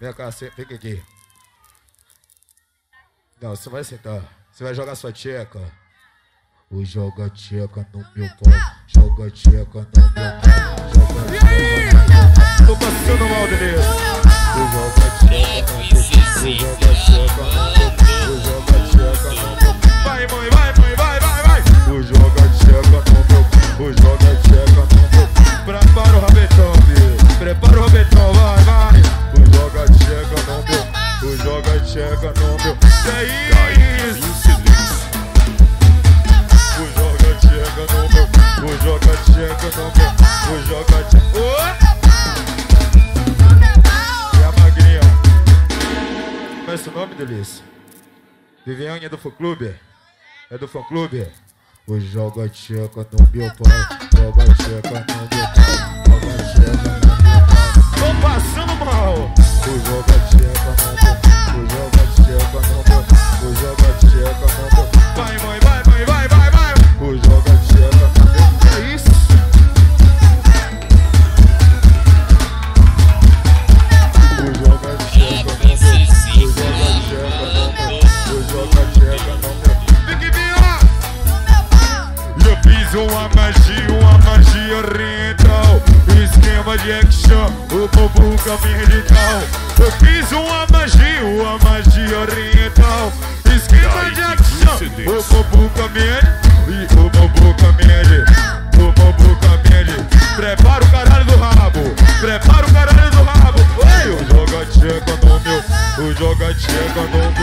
Vem cá, fica aqui. Não, você vai sentar. Você vai jogar sua tcheca. O joga tcheca no meu pau. Joga tcheca no meu pau. Joga tcheca. Tô passando mal, Denise. O joga tcheca no meu pau. O joga tcheca no meu pau. O joga tcheca no meu pau. Vai, mãe, vai, mãe, vai, vai, vai. O joga tcheca no meu pau. O joga tcheca no meu pau. Prepara o rabetão, filho. Prepara o rabetão, vai, joga tcheca no meu. É isso? tcheca no meu, o joga tcheca. E a magrinha? Conhece o nome, Delícia? Viviane é do fã clube? É do fã clube? O joga tcheca no meu pai, joga tcheca no meu pai, joga tcheca no meu pai. Uma magia, uma magia oriental. Esquema de action, o bobo caminho radical Eu fiz uma magia, uma magia oriental. Esquema de action, o bobo caminho E o bobo caminho O bobo caminho Prepara o caralho do rabo Prepara o caralho do rabo. Oi, o joga tcheca no meu O joga tcheca no meu